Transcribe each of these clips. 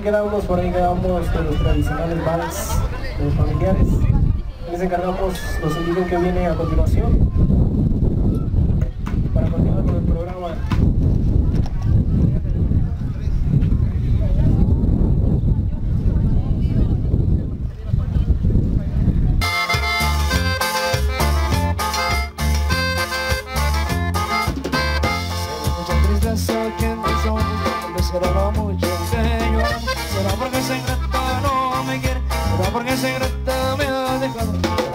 Ahí quedamos, por ahí quedamos los tradicionales vals de los familiares. Les encargamos los indican que viene a continuación me ha.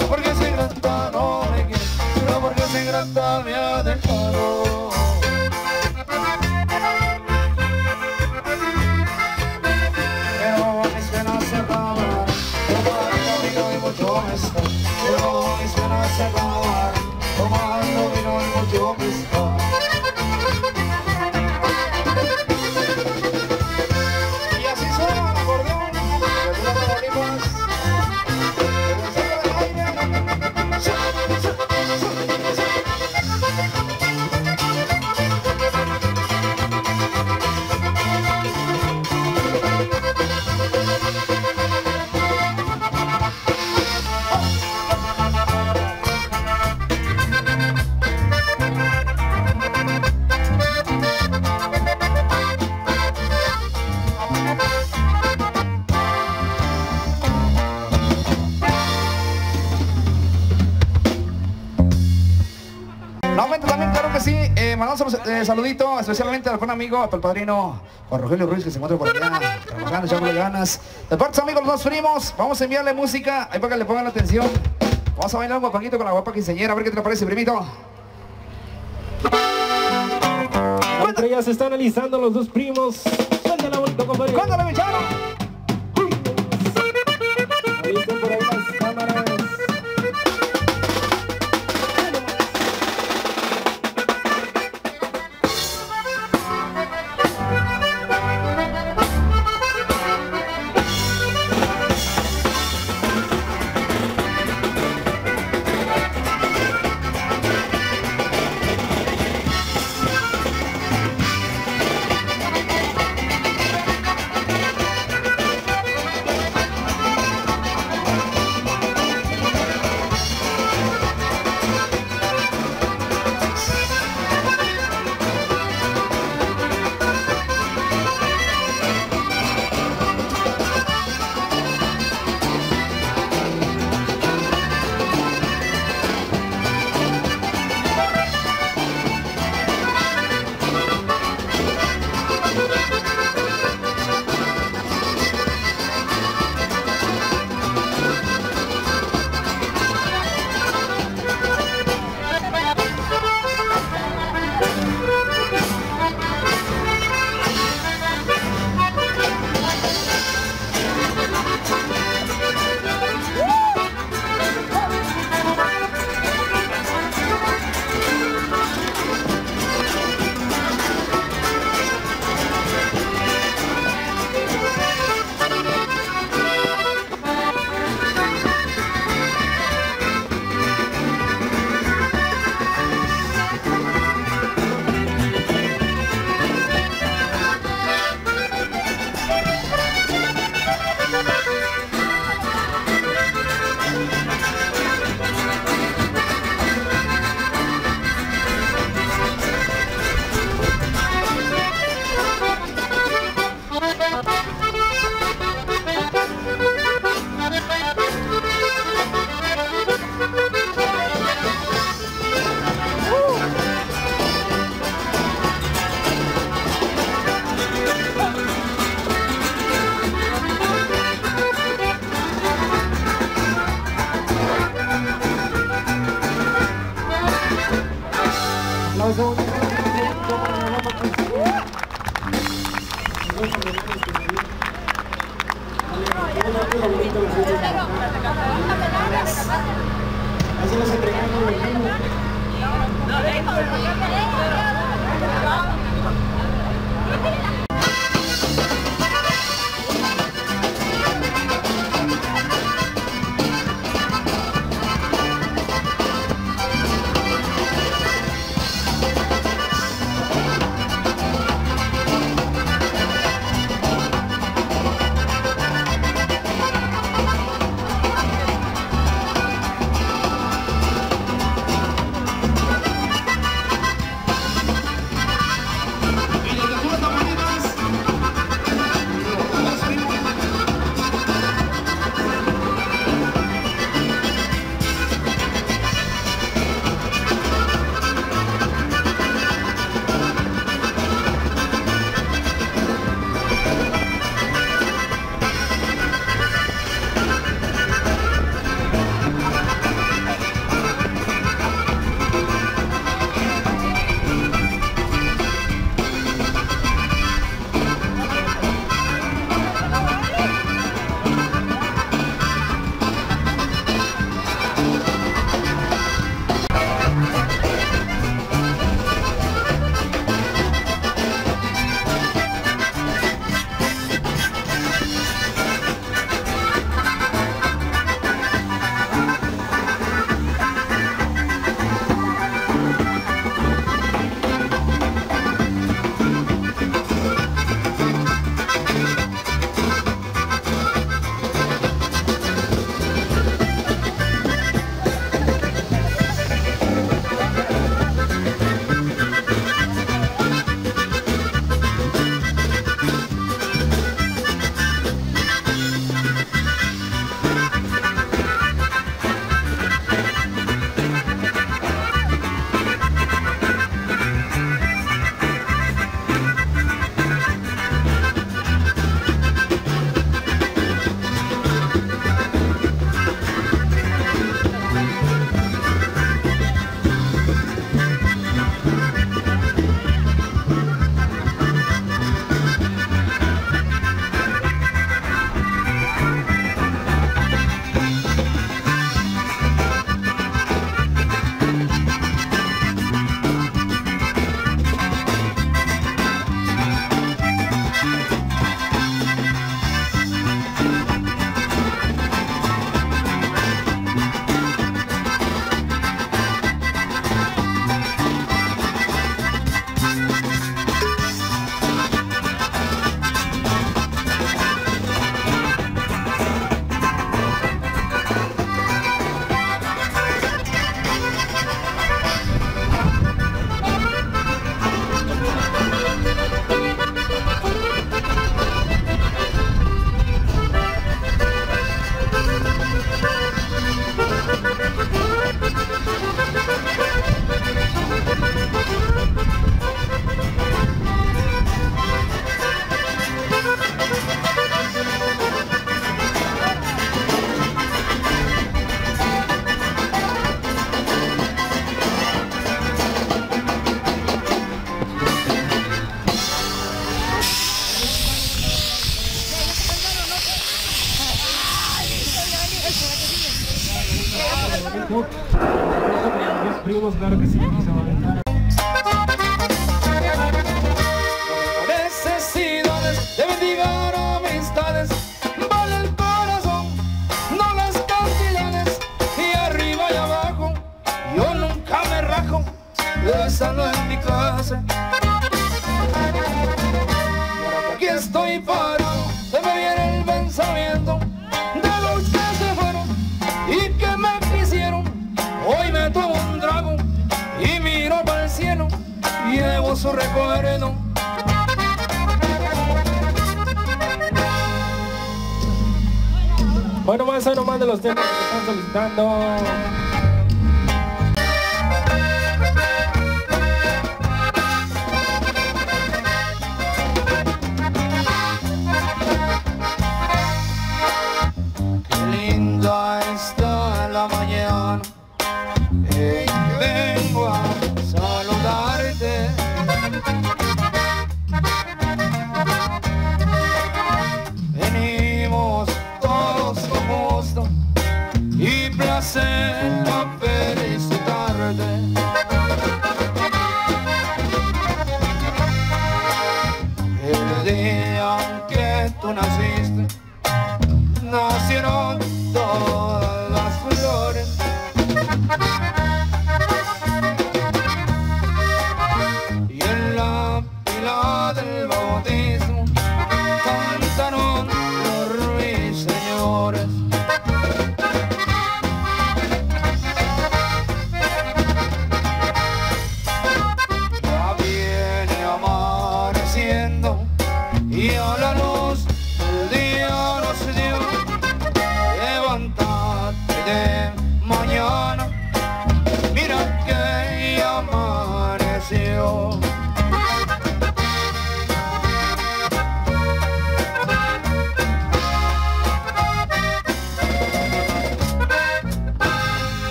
Saludito especialmente al buen amigo, a tu padrino Juan Rogelio Ruiz que se encuentra por allá, trabajando, echándole ganas. De parte amigos, los dos primos, vamos a enviarle música, ahí para que le pongan la atención. Vamos a bailar un guapanguito con la guapa quinceañera, a ver qué te parece, primito. Entre ellas se están analizando los dos primos.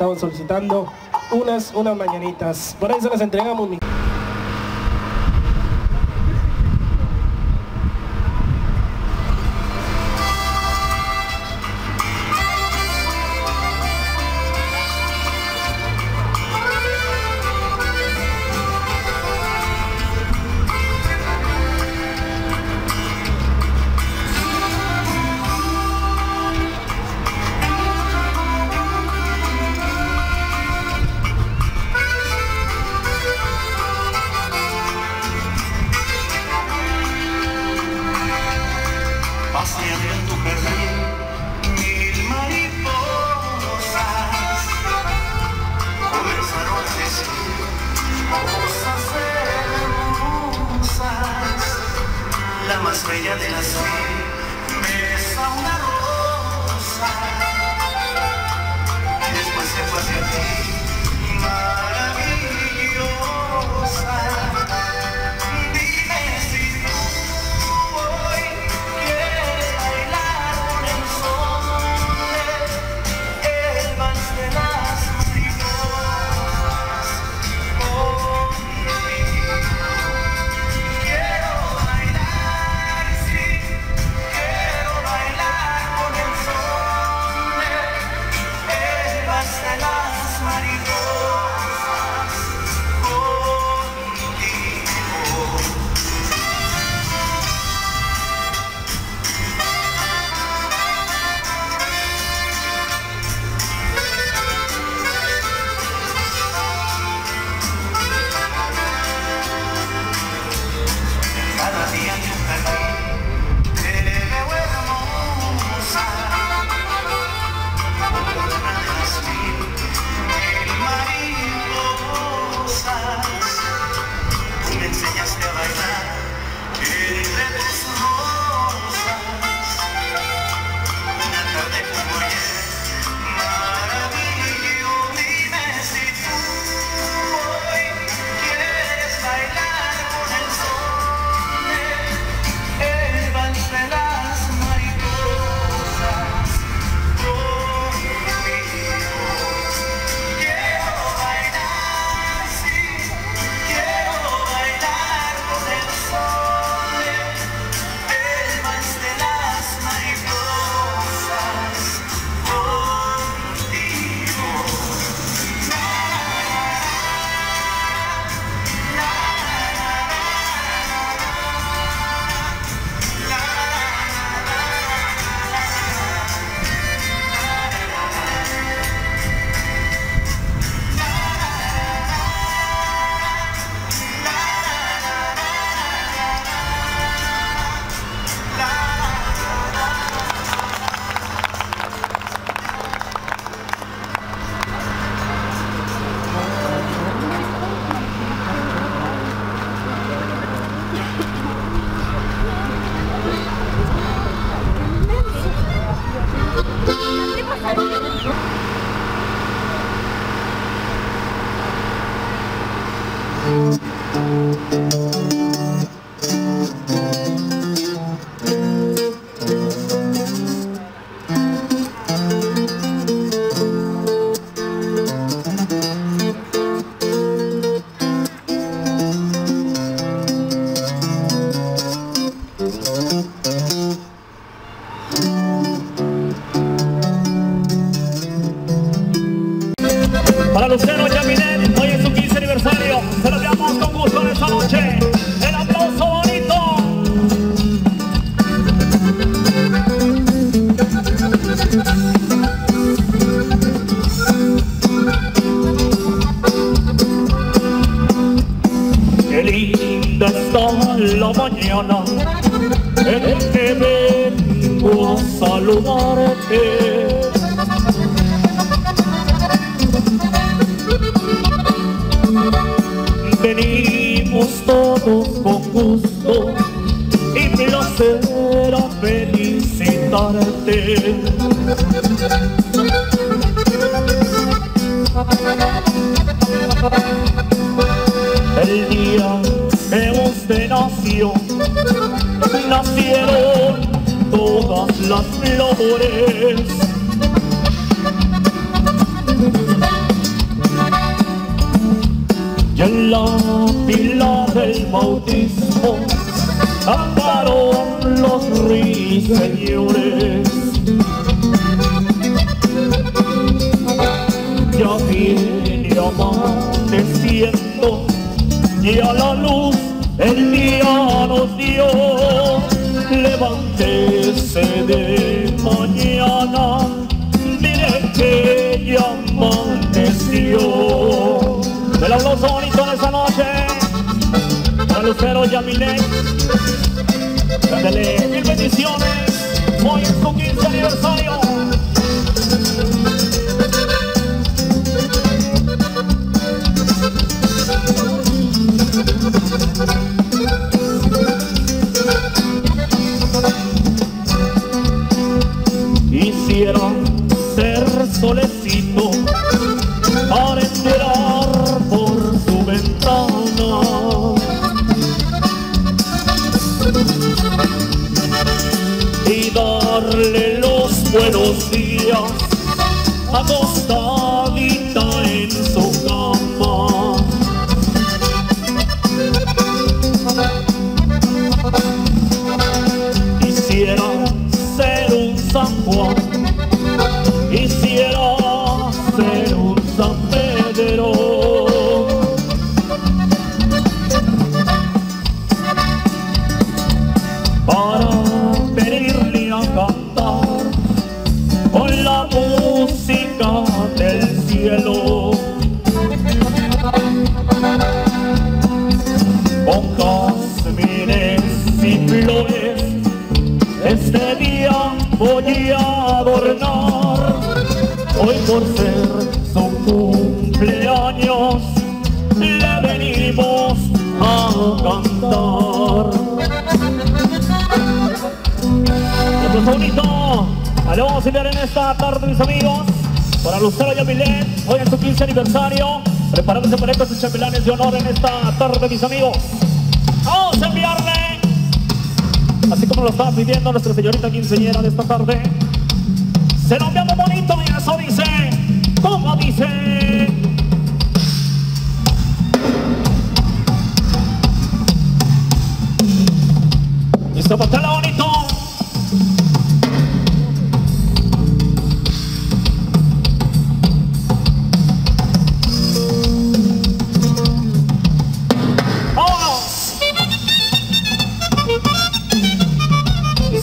estaban solicitando unas, unas mañanitas. Por eso les entregamos mi El día que usted nació, nacieron todas las flores. Y en la pila del bautismo andaron los ruiseñores. Pero Yamile, dándole mil bendiciones, hoy es su 15 aniversario. chapelanes de honor en esta tarde, mis amigos. Vamos a enviarle, así como lo estaba pidiendo nuestra señorita quinceñera de esta tarde, se lo enviamos bonito y eso dice, como dice.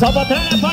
Top of time.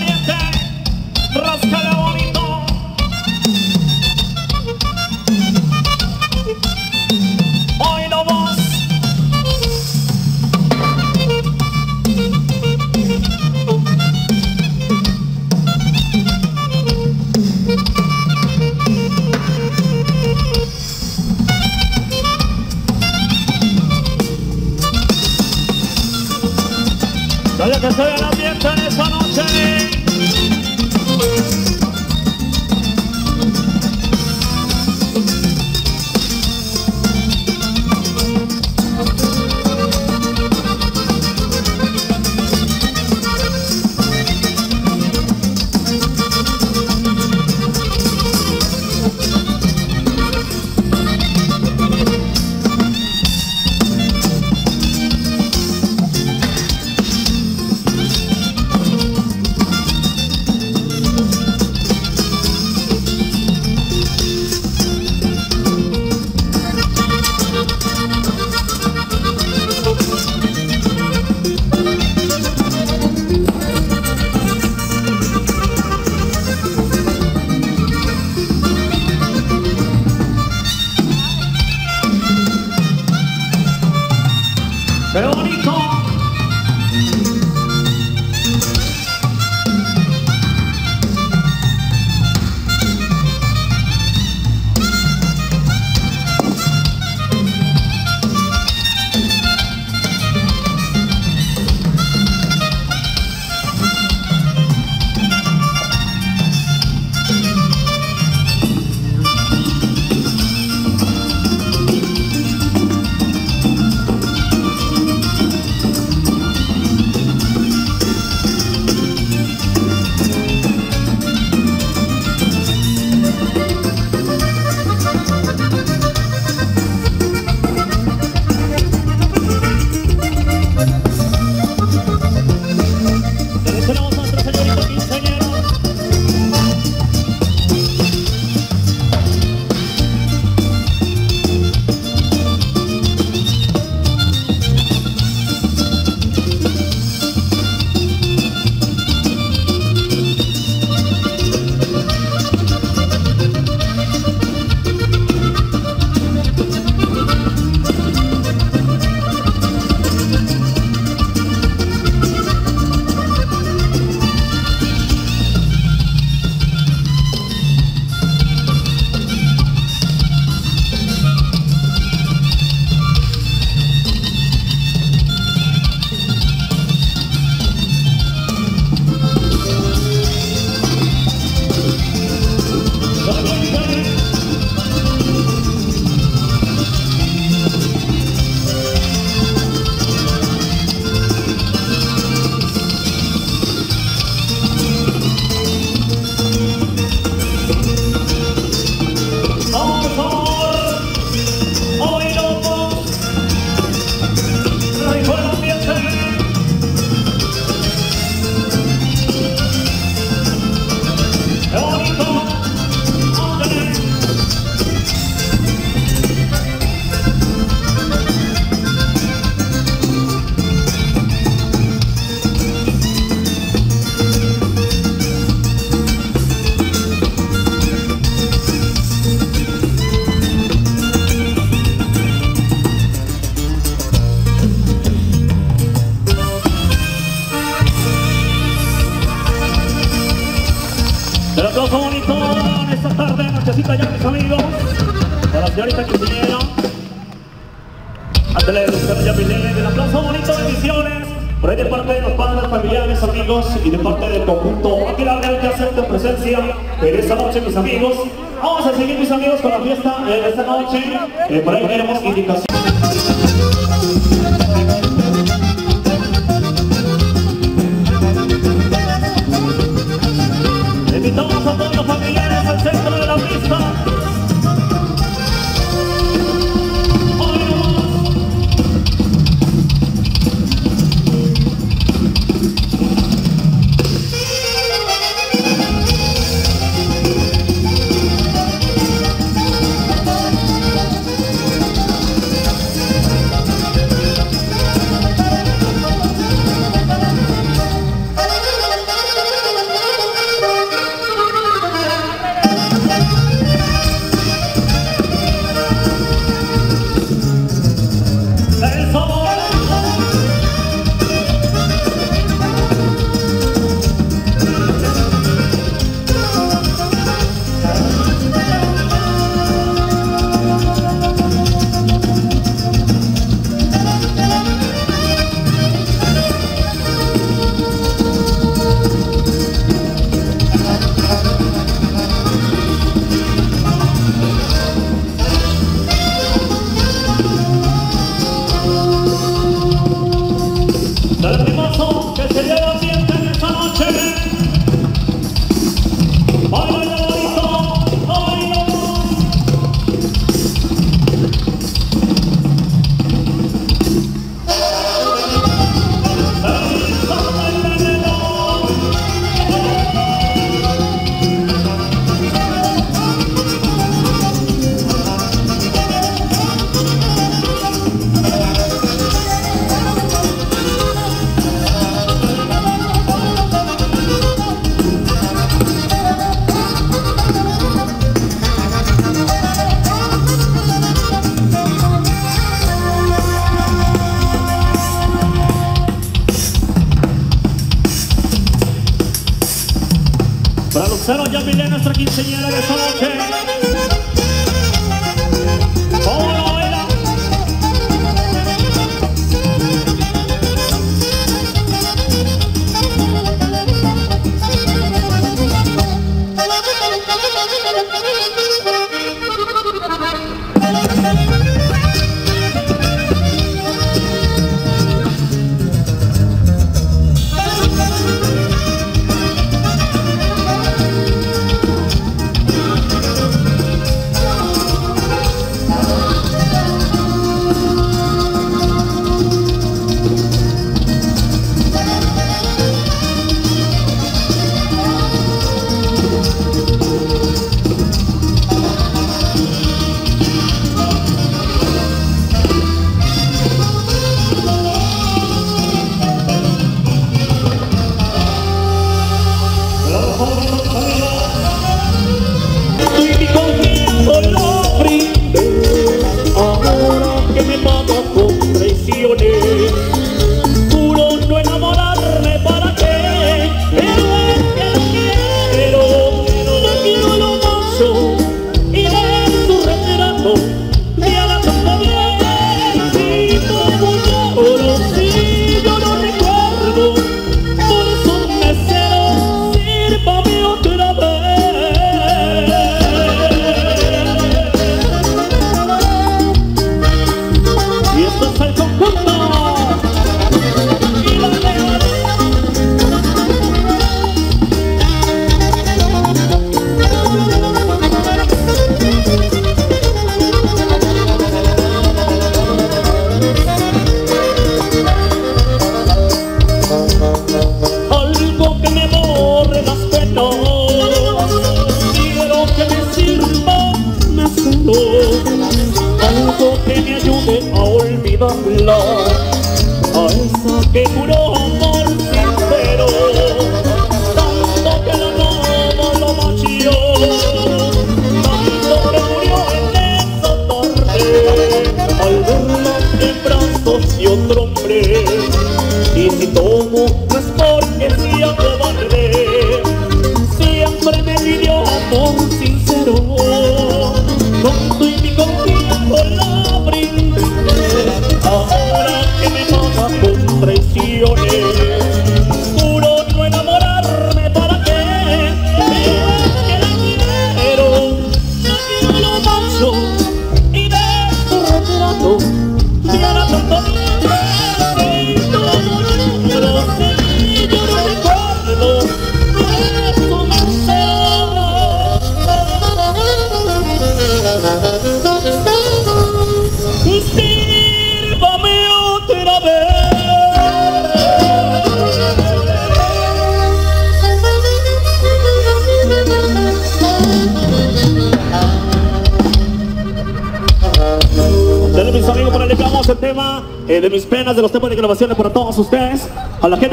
Nuestra quinceañera de esta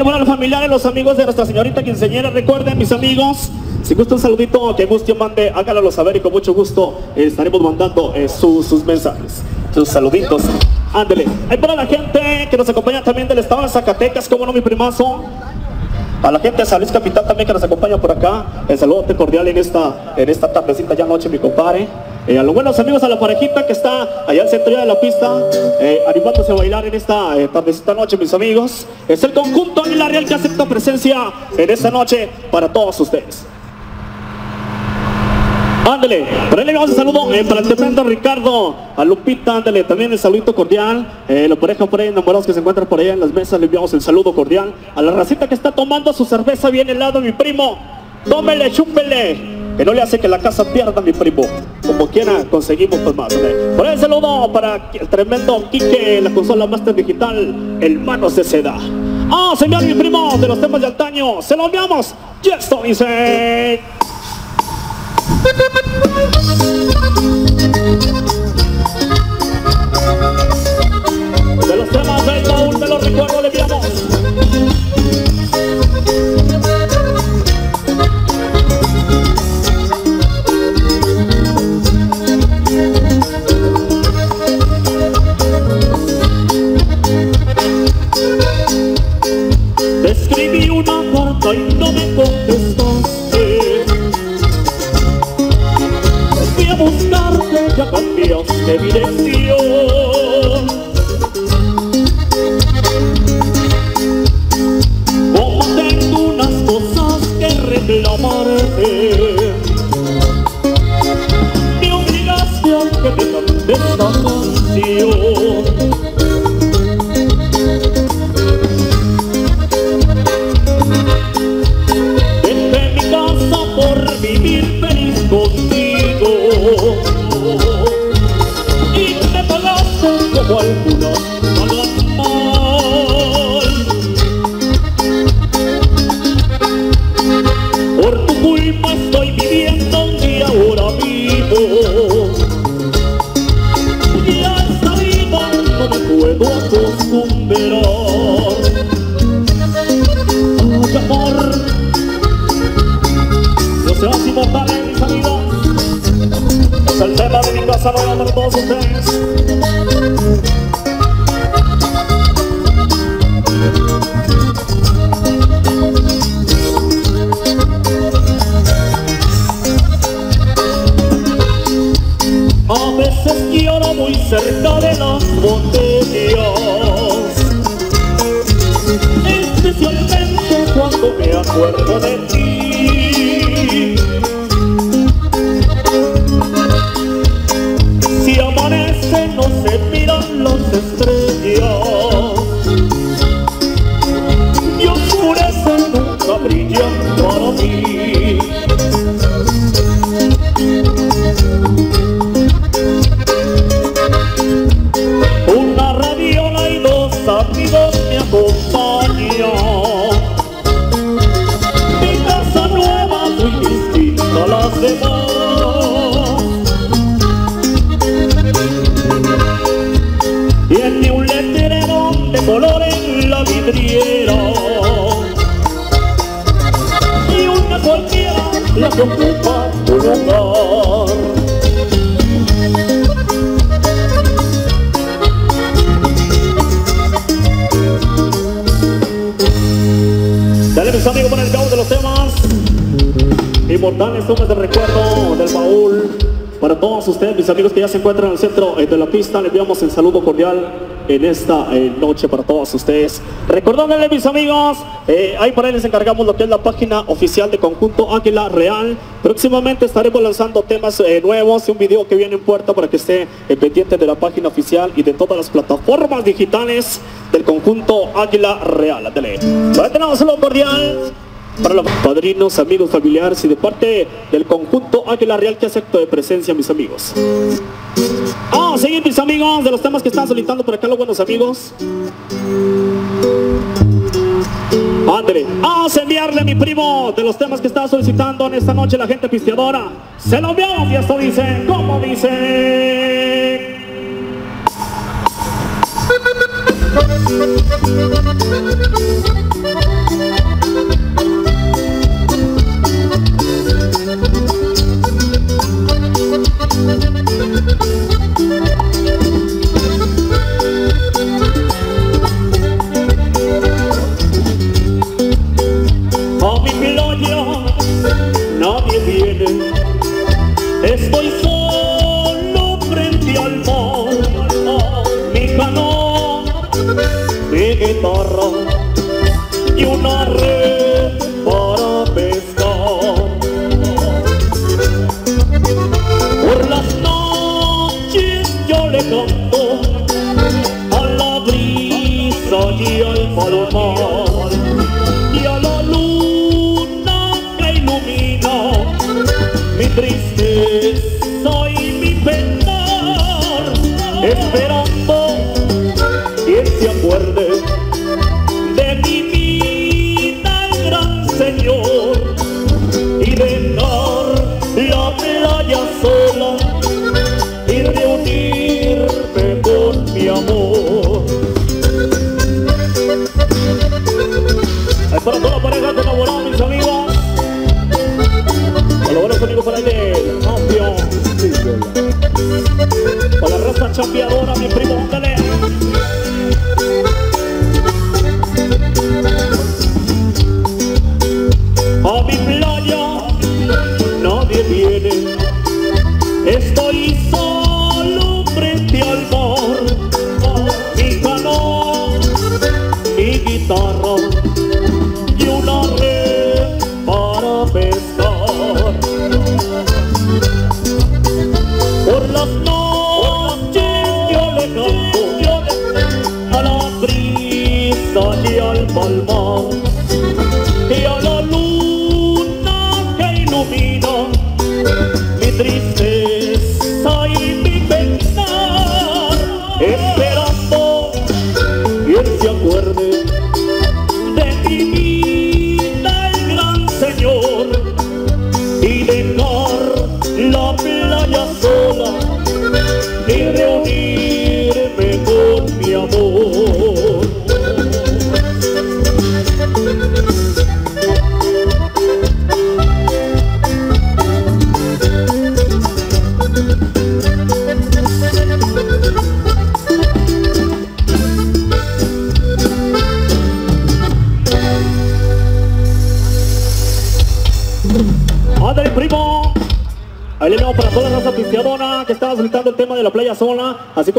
bueno, los familiares, los amigos de nuestra señorita quinceañera, recuerden, mis amigos, si gusta un saludito, que guste mande, háganlo saber y con mucho gusto eh, estaremos mandando eh, sus, mensajes, sus saluditos. Ándele. Hay para la gente que nos acompaña también del estado de Zacatecas, como no, mi primazo. A la gente de San Luis Capital también que nos acompaña por acá, el saludo cordial en esta, en esta tardecita ya noche, mi compadre. Eh, a los buenos amigos, a la parejita que está allá al centro de la pista, eh, animándose a bailar en esta eh, tardecita noche, mis amigos. Es el conjunto Águila Real que acepta presencia en esta noche para todos ustedes. Ándale, por ahí le damos un saludo eh, para el tremendo Ricardo, a Lupita, ándale, también el saludito cordial, eh, la pareja por ahí enamorados que se encuentran por allá en las mesas, le enviamos el saludo cordial, a la racita que está tomando su cerveza bien helado, mi primo, tómele, chúpele, que no le hace que la casa pierda, mi primo, como quiera conseguimos pues más, ándale. Por el saludo para el tremendo Quique, la consola Master Digital, el Manos de Seda. Ah, señor, mi primo, de los temas de antaño, se lo enviamos, y esto dice... De los temas del baúl de los recuerdos le enviamos. Escribí una carta y no me contestaste. Buscarte, ya cambiaste dirección. Como tengo unas cosas que reclamarte, me obligaste a que te cante esta canción. No seas inmortales, mis amigos. Es el tema de mi casa nueva para todos ustedes. Se encuentran en el centro eh, de la pista, les enviamos el saludo cordial en esta eh, noche para todos ustedes. Recordándoles, mis amigos, eh, ahí para ahí les encargamos lo que es la página oficial de Conjunto Águila Real. Próximamente estaremos lanzando temas nuevos y un video que viene en puerta para que esté pendiente de la página oficial y de todas las plataformas digitales del Conjunto Águila Real. Tenemos un saludo cordial para los padrinos, amigos, familiares y de parte del conjunto Águila Real que acepto de presencia, mis amigos. Mis amigos, de los temas que están solicitando por acá los buenos amigos. Ándale, vamos a enviarle a mi primo de los temas que está solicitando en esta noche la gente pisteadora. Se lo enviamos y esto dice, ¿cómo dice? Y al chambeadora, mi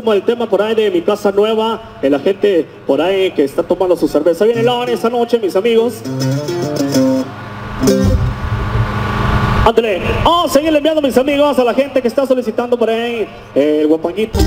como el tema por ahí de mi casa nueva, de la gente por ahí que está tomando su cerveza. Viene la esta noche, mis amigos. Ándale, vamos a seguir enviando mis amigos a la gente que está solicitando por ahí eh, el guapanguito.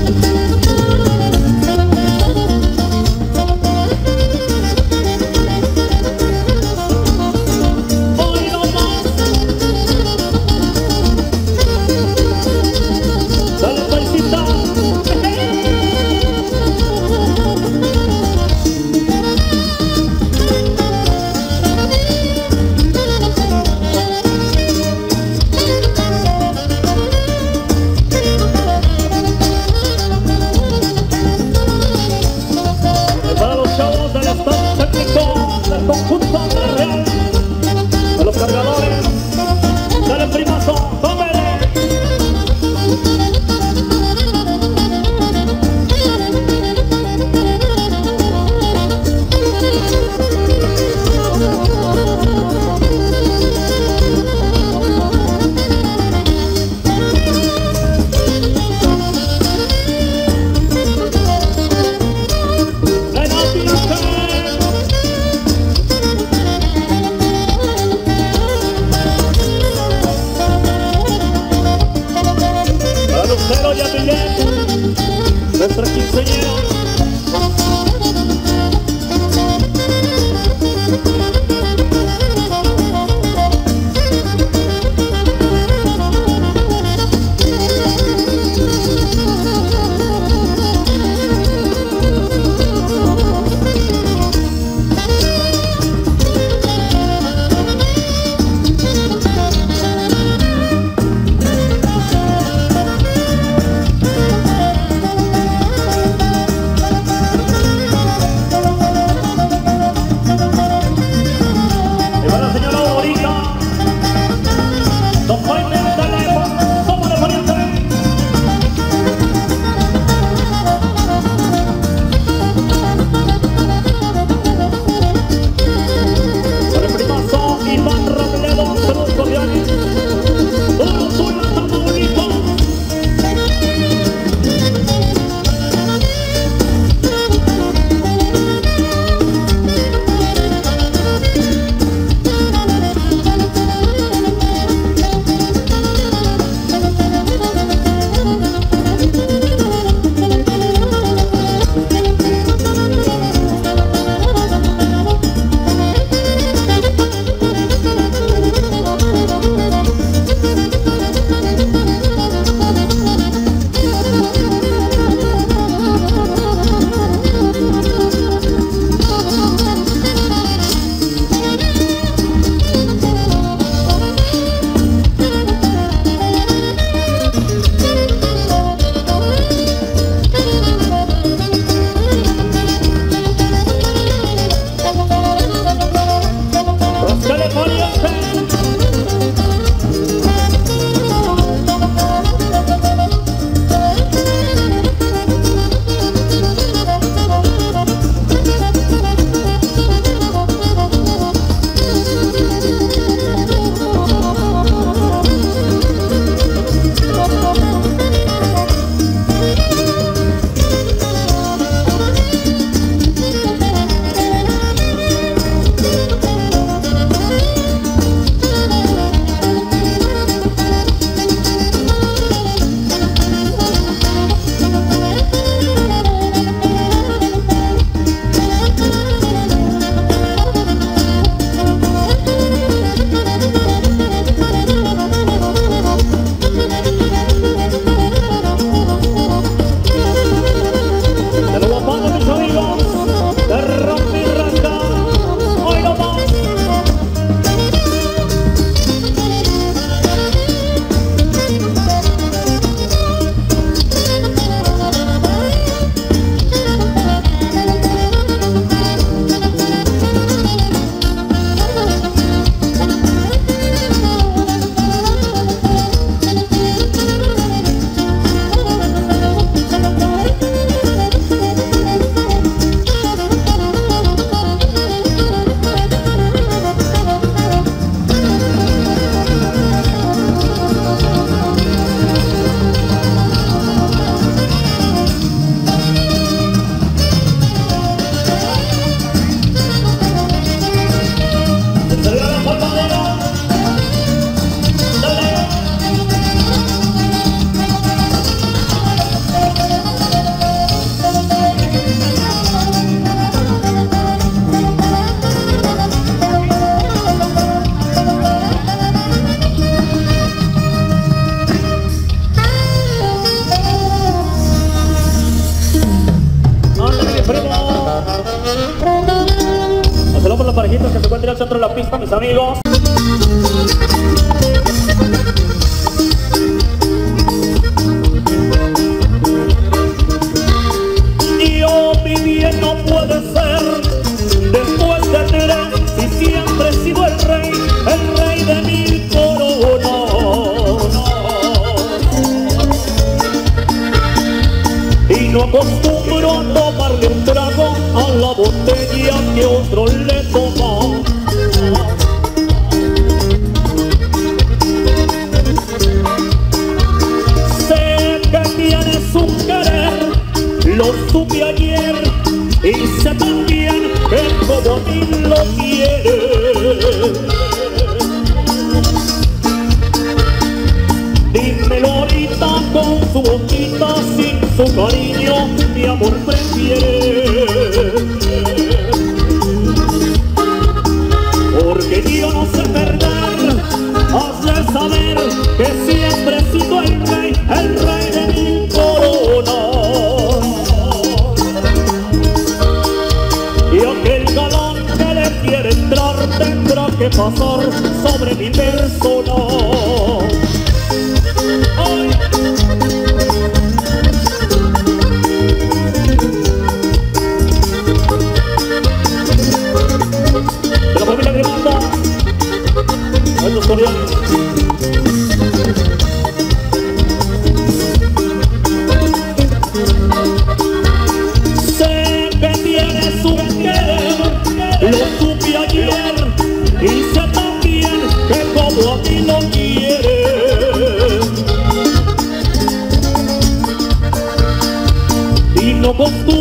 Y no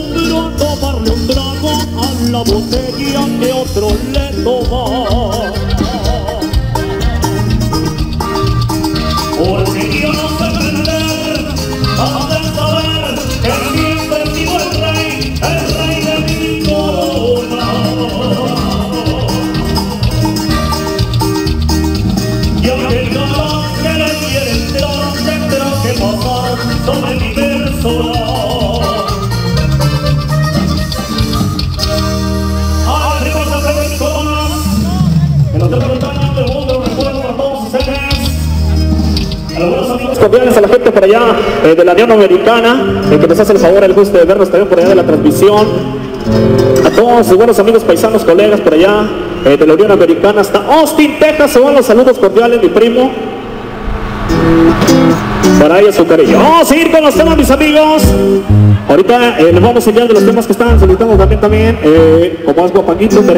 gente por allá eh, de la Unión Americana, eh, que nos hace el favor, el gusto de vernos también por allá de la transmisión. A todos sus buenos amigos, paisanos, colegas por allá eh, de la Unión Americana hasta Austin, Texas, se van los saludos cordiales, mi primo. Para ella su cariño. Vamos a seguir con los temas, mis amigos. Ahorita eh, les vamos a enviar de los temas que están solicitando también, también eh, como es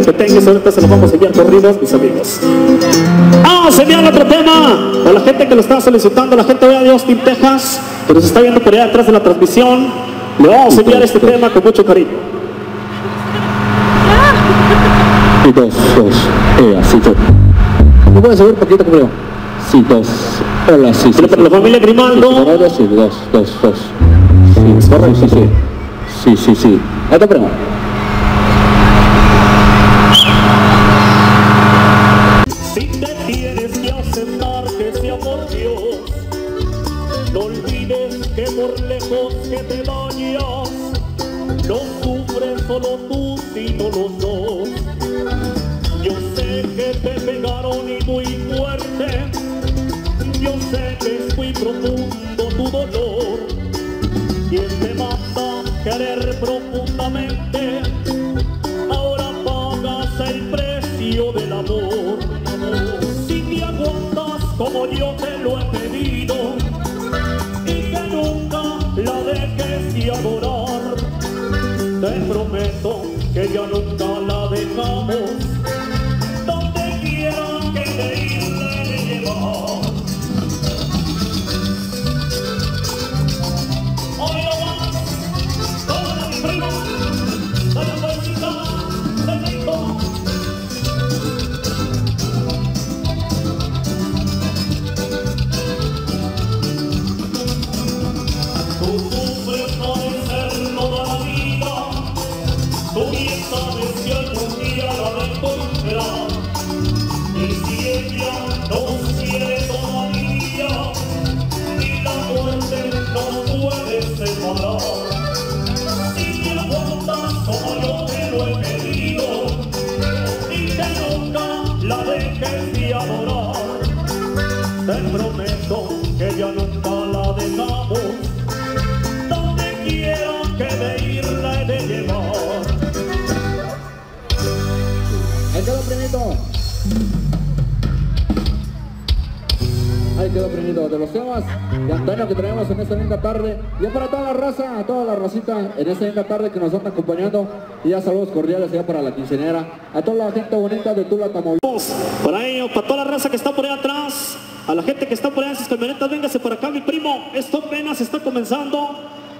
que tengas, ahorita se los vamos a enviar corridos, mis amigos. Vamos a enviar otro tema a la gente que lo está solicitando, la gente de Austin, Texas, que nos está viendo por allá detrás de la transmisión. Le vamos a enviar este tema con mucho cariño. Y dos, dos. Eh, así dos. ¿Me puedes subir un poquito conmigo? Sí, dos. Hola, sí, sí. Pero para la familia Grimaldo. Ahora sí, dos, dos, dos. Sí, correcto, sí, sí. Sí, sí, sí. Que ya nunca song. Los temas de Antonio que traemos en esta linda tarde. Y para toda la raza, toda la racita en esta linda tarde que nos están acompañando. Y ya saludos cordiales ya para la quinceañera. A toda la gente bonita de Tula Tamaulipas. Para ello, para toda la raza que está por ahí atrás, a la gente que está por ahí en sus camionetas, véngase por acá, mi primo. Esto apenas está comenzando.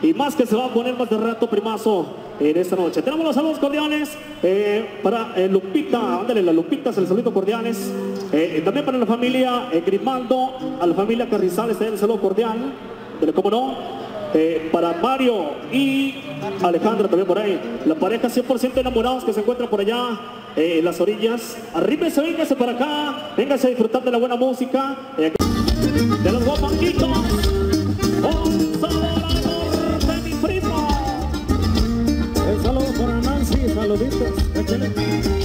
Y más que se va a poner más de rato, primazo, en esta noche. Tenemos los saludos cordiales eh, para eh, Lupita, ándale, la Lupita, el saludo cordiales. Eh, también para la familia eh, Grimaldo, a la familia Carrizales, el saludo cordial. Pero cómo no, eh, para Mario y Alejandra también por ahí. La pareja 100% enamorados que se encuentran por allá eh, en las orillas. Arríbese, véngase para acá, véngase a disfrutar de la buena música. eh, de los guapanquitos. Saluditos. Échale.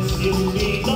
you. need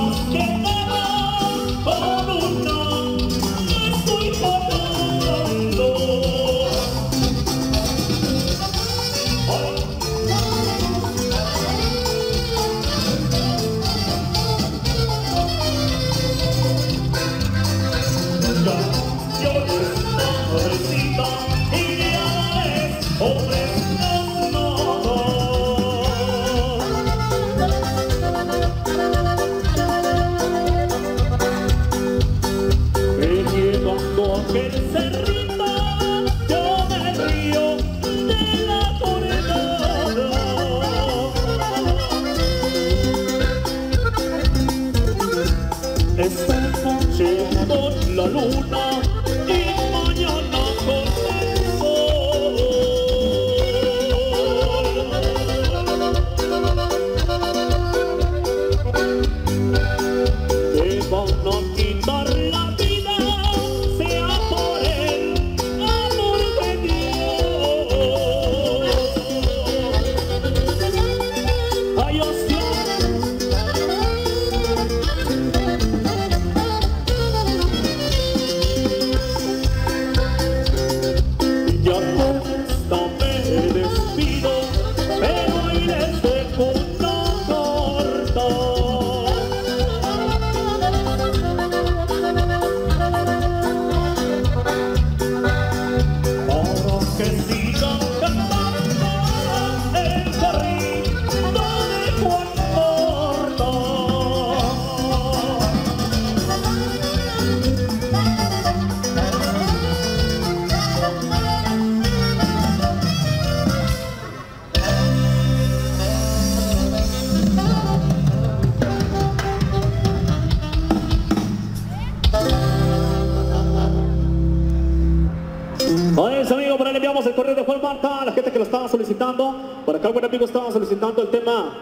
bueno amigos, estamos solicitando el tema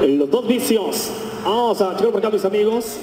Los dos vicios. Vamos a checar por acá, mis amigos.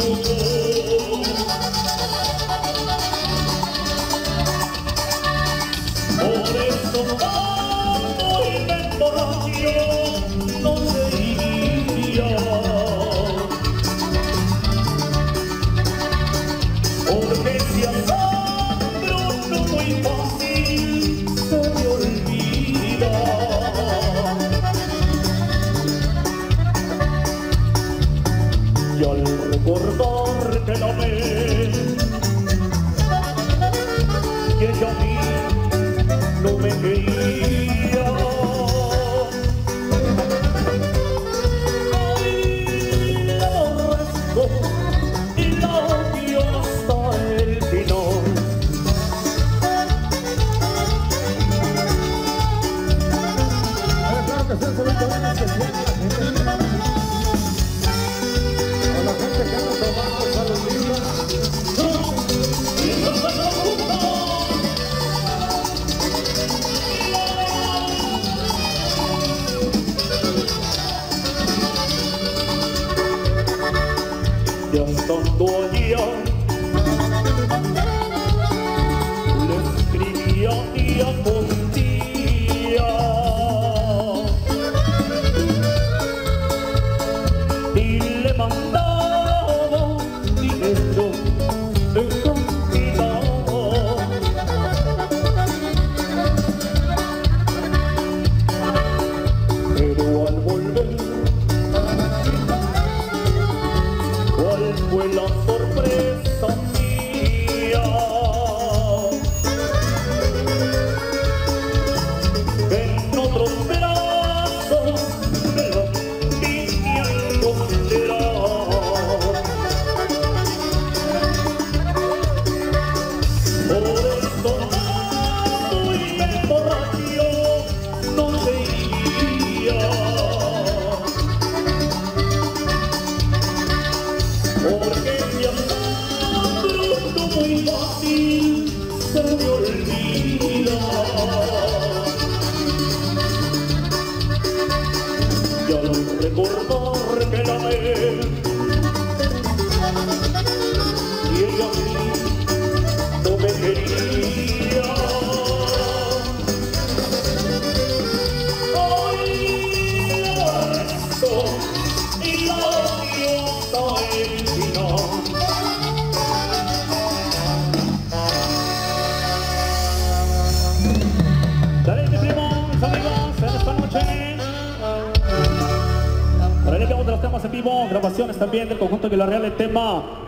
Oh.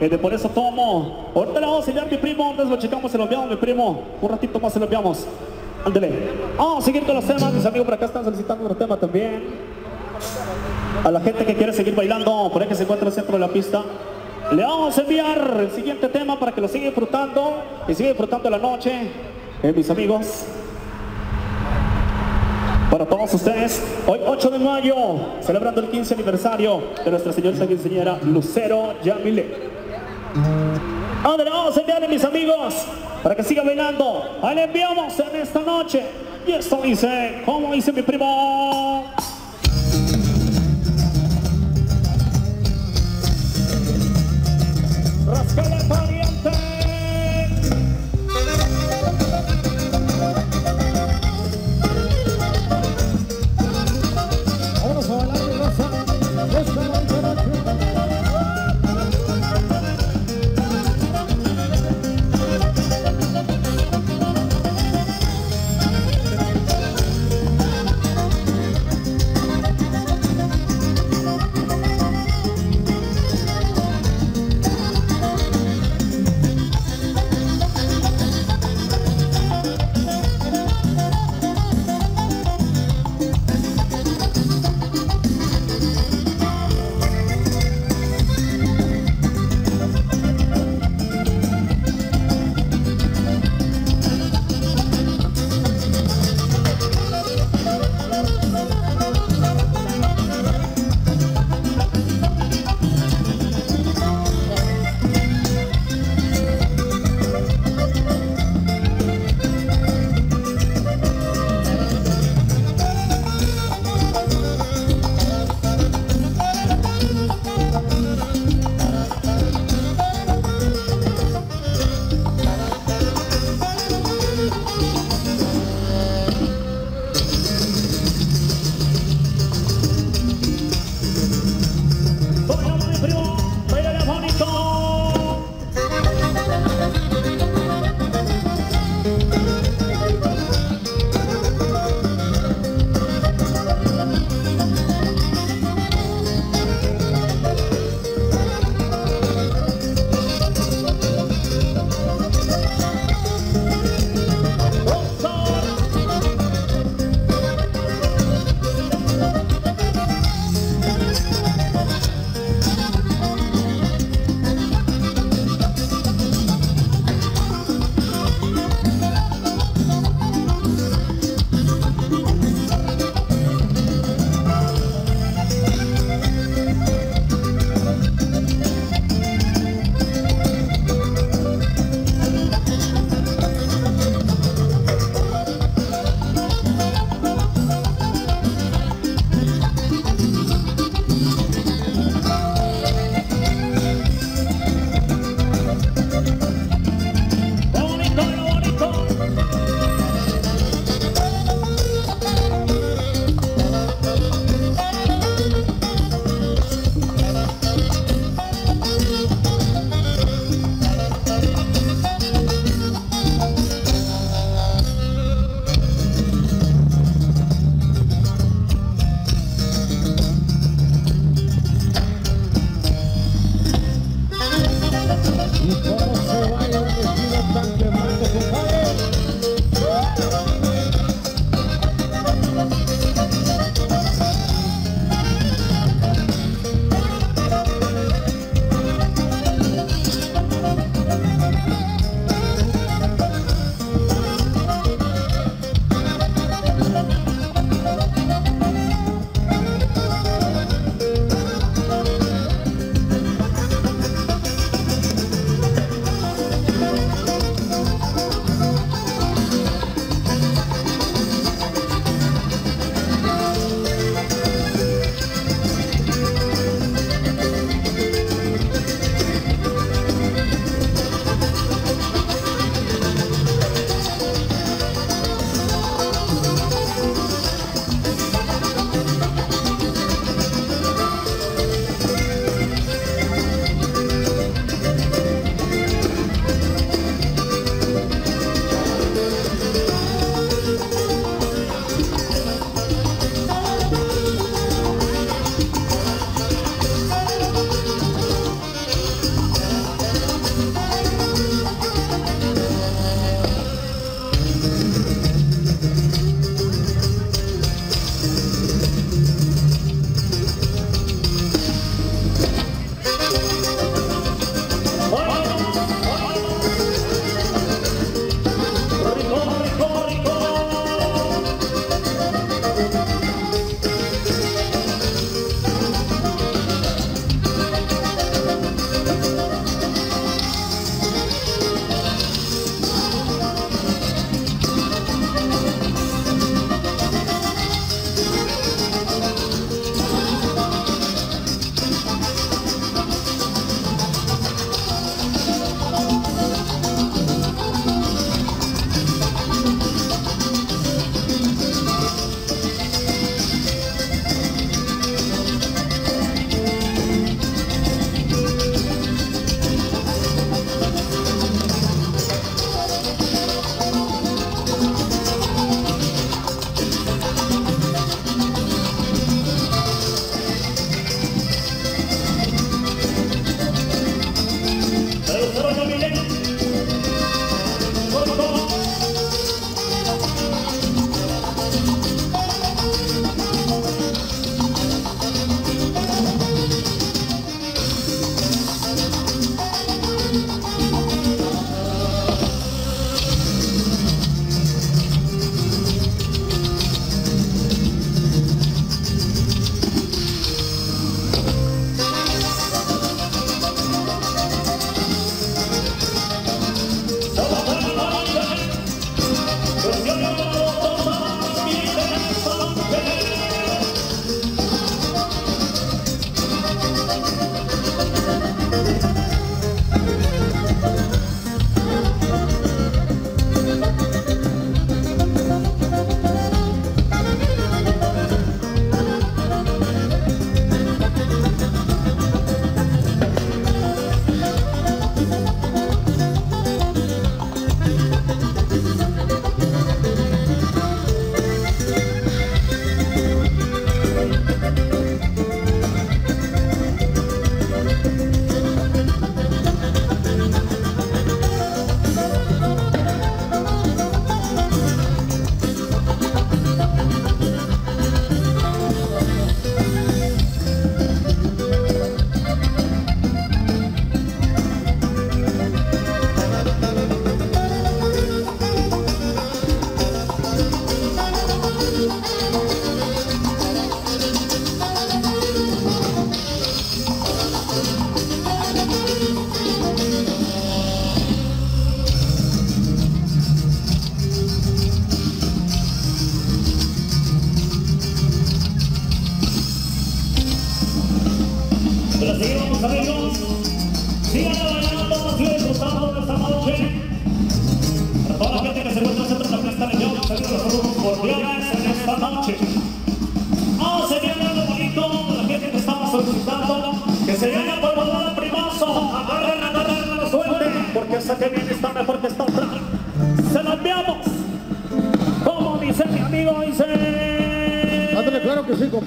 Por eso tomo. Ahorita le vamos a enviar mi primo, entonces lo checamos y lo enviamos, mi primo. Un ratito más se lo enviamos. Ándele. Vamos a seguir con los temas, mis amigos por acá están solicitando otro tema también. A la gente que quiere seguir bailando, por ahí que se encuentra en el centro de la pista. Le vamos a enviar el siguiente tema para que lo siga disfrutando y siga disfrutando la noche, eh, mis amigos. Para todos ustedes, hoy 8 de mayo, celebrando el 15 aniversario de nuestra señorita quinceañera Lucero Yamile. Ándale, vamos a enviarle mis amigos para que siga bailando. Ahí le enviamos en esta noche. Y esto dice, como dice mi primo. Rascale pariente.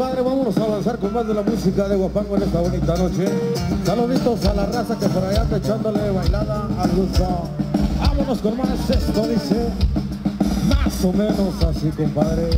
compadre, vámonos a lanzar con más de la música de Guapango en esta bonita noche. Saluditos a la raza que por allá está echándole bailada al gusto. Vámonos con más, esto dice, más o menos así, compadre.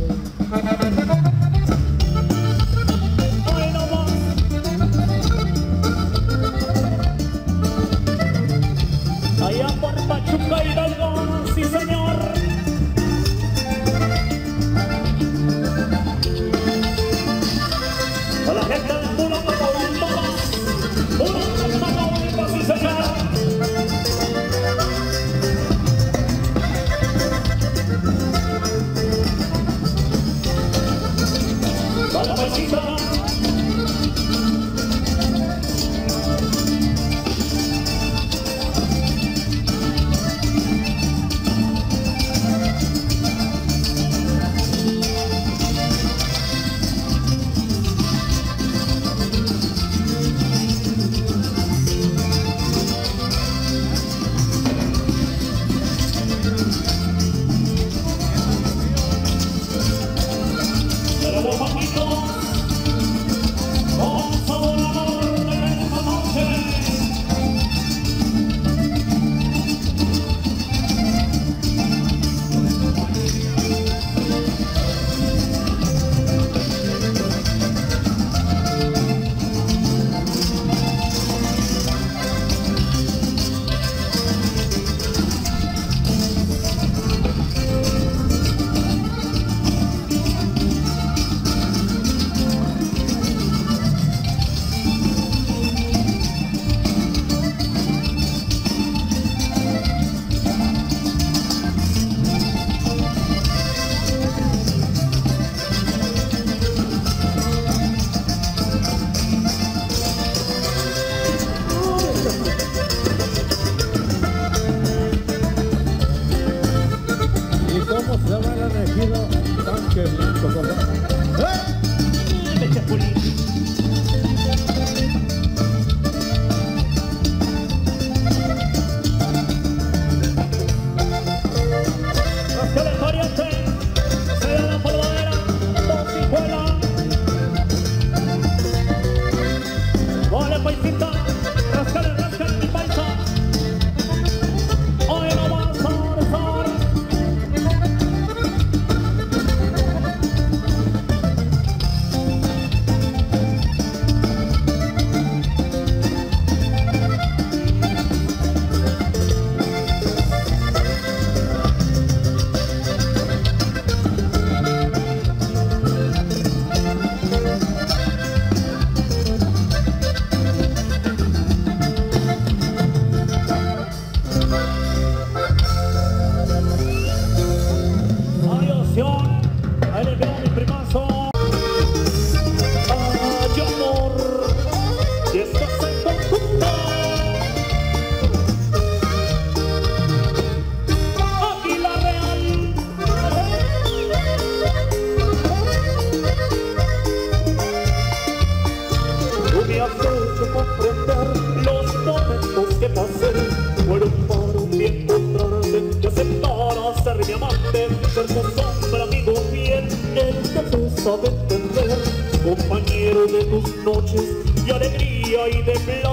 y de mí.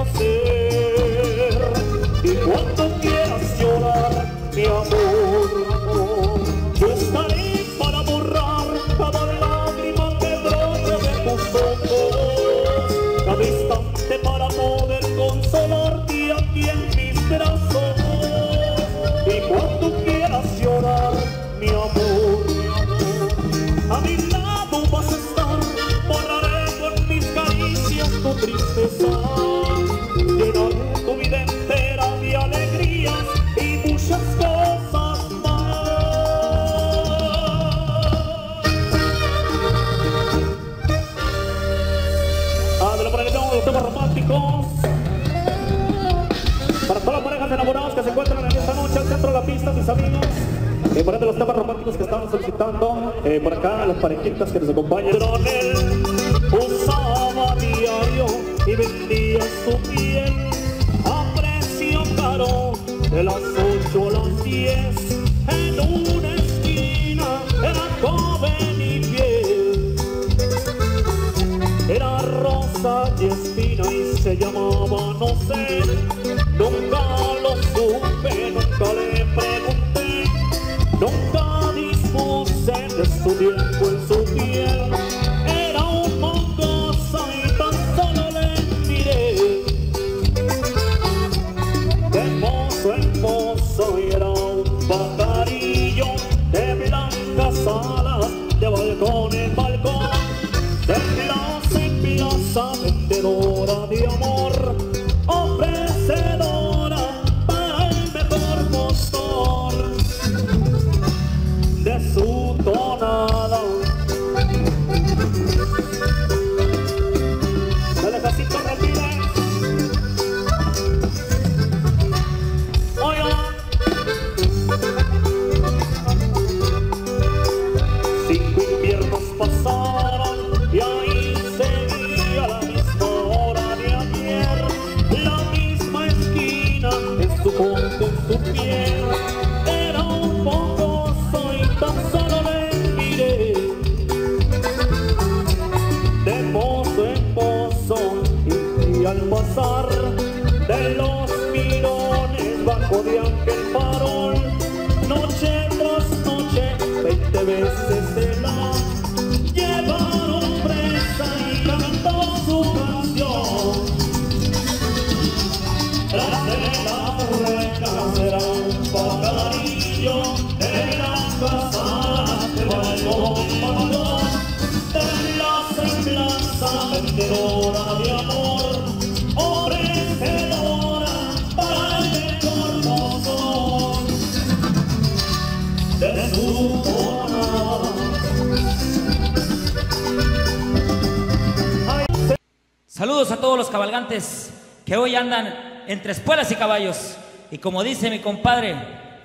andan entre espuelas y caballos. Y como dice mi compadre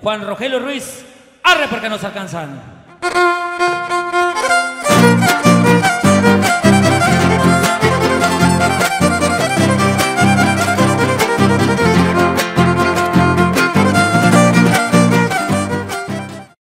Juan Rogelio Ruiz, arre porque nos alcanzan.